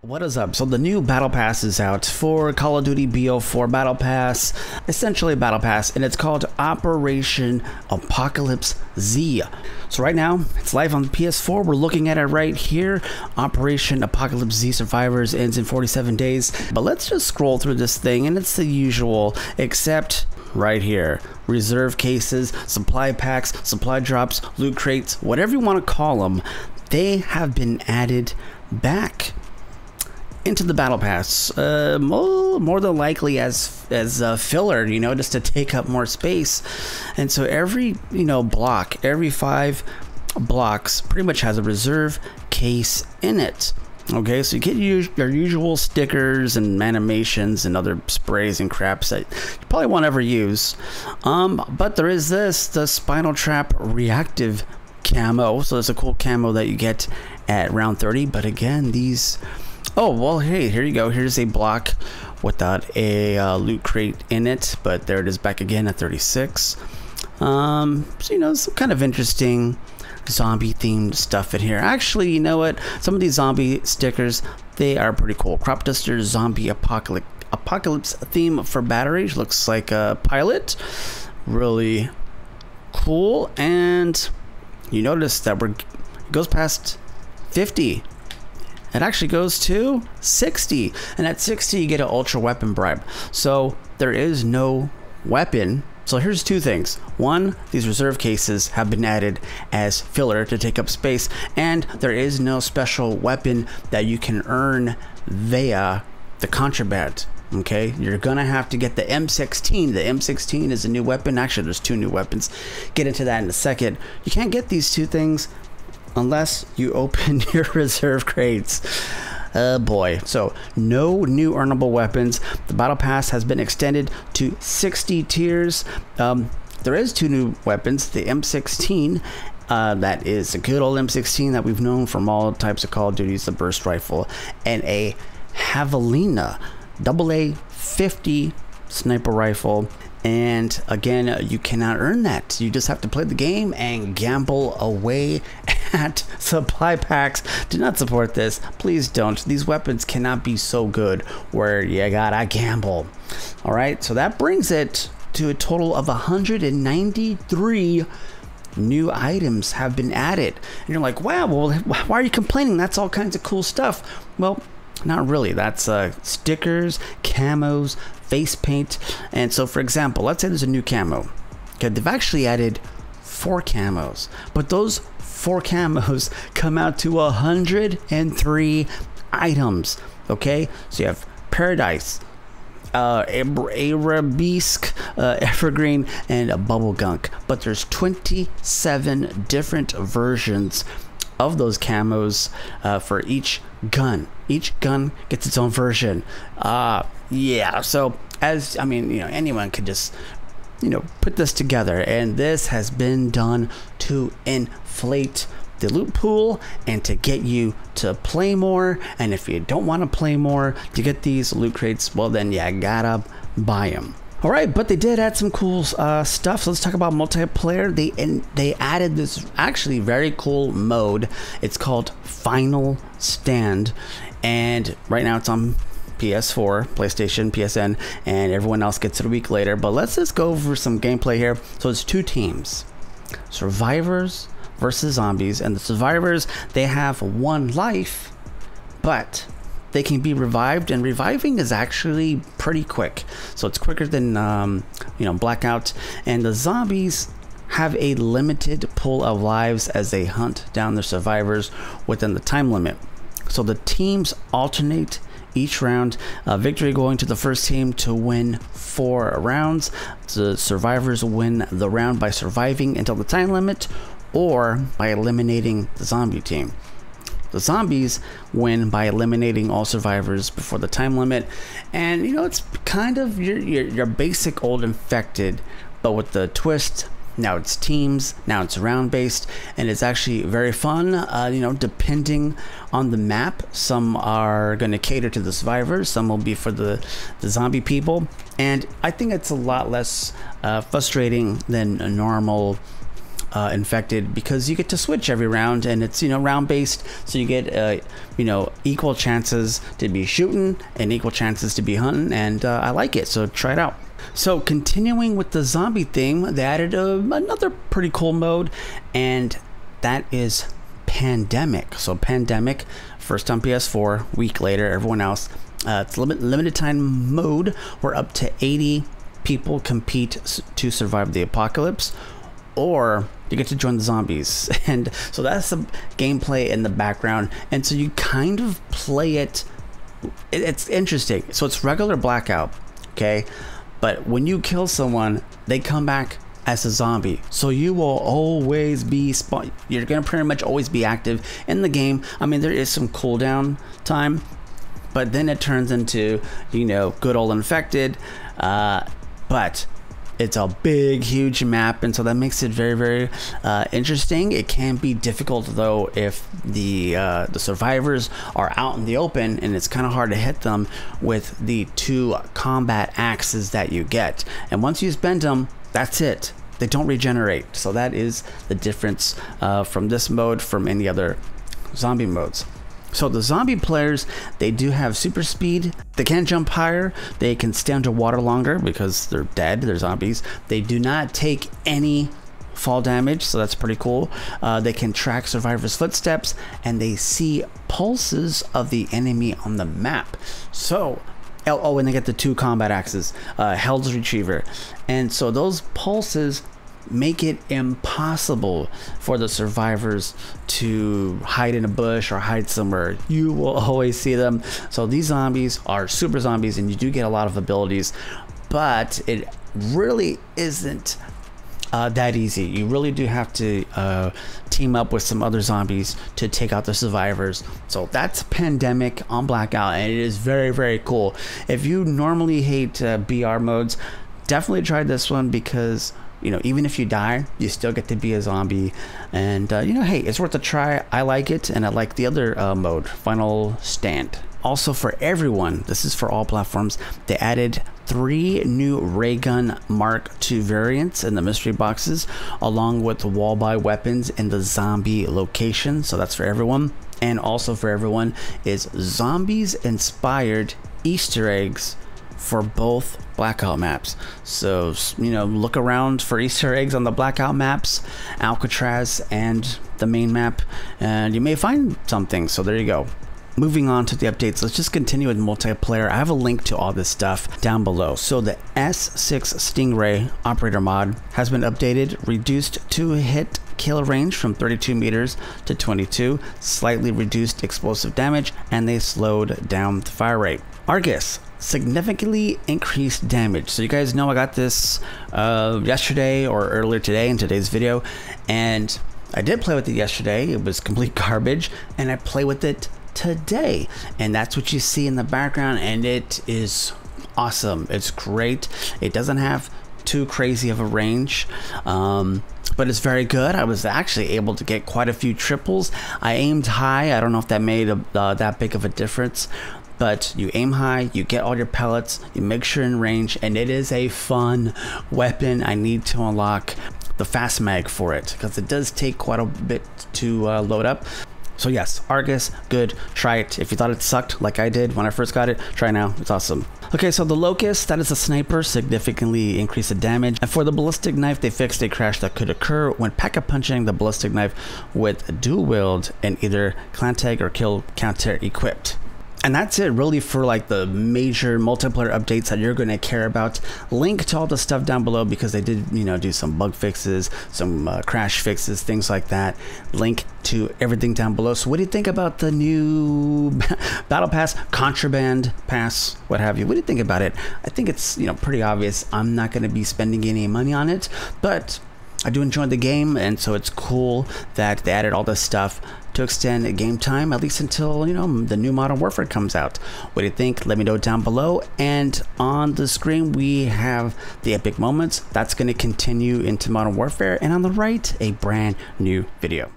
What is up? So the new Battle Pass is out for Call of Duty BO4 Battle Pass, essentially a Battle Pass, and it's called Operation Apocalypse Z. So right now, it's live on the PS4. We're looking at it right here. Operation Apocalypse Z Survivors ends in 47 days. But let's just scroll through this thing, and it's the usual, except right here. Reserve cases, supply packs, supply drops, loot crates, whatever you want to call them, they have been added back into the battle pass uh, more, more than likely as as a filler you know just to take up more space. And so every you know block every five blocks pretty much has a reserve case in it. Okay so you get your usual stickers and animations and other sprays and craps that you probably won't ever use. Um, but there is this the spinal trap reactive camo. So it's a cool camo that you get at round 30 but again these Oh, well, hey, here you go. Here's a block without a uh, loot crate in it, but there it is back again at 36. Um, so, you know, some kind of interesting zombie themed stuff in here. Actually, you know what? Some of these zombie stickers, they are pretty cool. Crop Duster Zombie Apocalypse, Apocalypse theme for batteries. Looks like a pilot. Really cool. And you notice that we're, it goes past 50 it actually goes to 60. And at 60, you get an ultra weapon bribe. So there is no weapon. So here's two things. One, these reserve cases have been added as filler to take up space, and there is no special weapon that you can earn via the contraband. Okay, you're gonna have to get the M16. The M16 is a new weapon. Actually, there's two new weapons. Get into that in a second. You can't get these two things unless you open your reserve crates. Oh boy. So, no new earnable weapons. The battle pass has been extended to 60 tiers. Um, there is two new weapons the M16. Uh, that is a good old M16 that we've known from all types of Call of Duties, the burst rifle, and a Havelina AA 50 sniper rifle. And again, you cannot earn that. You just have to play the game and gamble away at supply packs. Do not support this. Please don't. These weapons cannot be so good where you gotta gamble. All right, so that brings it to a total of 193 new items have been added. And you're like, wow, well, why are you complaining? That's all kinds of cool stuff. Well, not really. That's uh, stickers, camos, face paint. And so, for example, let's say there's a new camo. Okay, they've actually added four camos, but those four camos come out to 103 items. Okay, so you have Paradise, uh, Arabesque, uh, Evergreen, and a Bubble Gunk. But there's 27 different versions of those camos uh, for each gun. Each gun gets its own version. Uh, yeah, so as I mean, you know, anyone could just you know, put this together. And this has been done to inflate the loot pool and to get you to play more. And if you don't want to play more to get these loot crates, well, then you gotta buy them. All right, but they did add some cool uh, stuff. So let's talk about multiplayer. They and they added this actually very cool mode. It's called Final Stand, and right now it's on PS4, PlayStation, PSN, and everyone else gets it a week later. But let's just go over some gameplay here. So it's two teams survivors versus zombies, and the survivors they have one life, but they can be revived, and reviving is actually pretty quick. So it's quicker than um, you know blackout, and the zombies have a limited pool of lives as they hunt down the survivors within the time limit. So the teams alternate each round. Uh, victory going to the first team to win four rounds. The survivors win the round by surviving until the time limit or by eliminating the zombie team. The zombies win by eliminating all survivors before the time limit. And you know, it's kind of your, your, your basic old infected, but with the twist now it's teams, now it's round based, and it's actually very fun. Uh, you know, depending on the map, some are going to cater to the survivors, some will be for the, the zombie people, and I think it's a lot less uh, frustrating than a normal uh, infected because you get to switch every round and it's you know round based so you get uh, you know equal chances to be shooting and equal chances to be hunting and uh, i like it. So try it out. So continuing with the zombie theme they added a, another pretty cool mode and that is pandemic. So pandemic first on ps4 week later everyone else uh, it's limit, limited time mode where up to 80 people compete to survive the apocalypse or you get to join the zombies. And so that's the gameplay in the background. And so you kind of play it. It's interesting. So it's regular blackout, okay? But when you kill someone, they come back as a zombie. So you will always be spawn. You're gonna pretty much always be active in the game. I mean, there is some cooldown time, but then it turns into you know good old infected. Uh, but it's a big huge map and so that makes it very very uh, interesting. It can be difficult though if the uh, the survivors are out in the open and it's kind of hard to hit them with the two combat axes that you get. And once you spend them that's it. They don't regenerate. So that is the difference uh, from this mode from any other zombie modes so the zombie players, they do have super speed. They can jump higher. They can stay underwater longer because they're dead. They're zombies. They do not take any fall damage, so that's pretty cool. Uh, they can track survivors' footsteps and they see pulses of the enemy on the map. So oh, and they get the two combat axes, uh, Hell's Retriever. And so those pulses make it impossible for the survivors to hide in a bush or hide somewhere. You will always see them. So these zombies are super zombies and you do get a lot of abilities, but it really isn't uh, that easy. You really do have to uh, team up with some other zombies to take out the survivors. So that's Pandemic on Blackout, and it is very, very cool. If you normally hate uh, BR modes, definitely try this one because you know, even if you die, you still get to be a zombie. And, uh, you know, hey, it's worth a try. I like it, and I like the other uh, mode, Final Stand. Also, for everyone, this is for all platforms, they added three new Raygun Mark II variants in the mystery boxes, along with wall buy weapons in the zombie location. So that's for everyone. And also for everyone is zombies inspired Easter eggs for both blackout maps. So, you know, look around for Easter eggs on the blackout maps, Alcatraz, and the main map, and you may find something. So, there you go. Moving on to the updates, let's just continue with multiplayer. I have a link to all this stuff down below. So the S6 Stingray operator mod has been updated, reduced to hit kill range from 32 meters to 22, slightly reduced explosive damage, and they slowed down the fire rate. Argus significantly increased damage. So you guys know I got this uh, yesterday or earlier today in today's video, and I did play with it yesterday. It was complete garbage, and I play with it today, and that's what you see in the background, and it is awesome. It's great. It doesn't have too crazy of a range. Um, but it's very good. I was actually able to get quite a few triples. I aimed high. I don't know if that made a, uh, that big of a difference, but you aim high, you get all your pellets, you make sure in range, and it is a fun weapon. I need to unlock the fast mag for it because it does take quite a bit to uh, load up. So yes, Argus, good. Try it. If you thought it sucked like I did when I first got it, try now. It's awesome. Okay, so the Locus, that is a sniper, significantly increased the damage. And for the ballistic knife, they fixed a crash that could occur when pack-a-punching the ballistic knife with dual wield and either clan tag or kill counter equipped and that's it really for like the major multiplayer updates that you're going to care about. Link to all the stuff down below because they did you know do some bug fixes some uh, crash fixes things like that. Link to everything down below. So what do you think about the new battle pass contraband pass what have you? What do you think about it? I think it's you know pretty obvious. I'm not going to be spending any money on it but I do enjoy the game, and so it's cool that they added all this stuff to extend game time, at least until, you know, the new Modern Warfare comes out. What do you think? Let me know down below. And on the screen, we have the epic moments. That's going to continue into Modern Warfare. And on the right, a brand new video.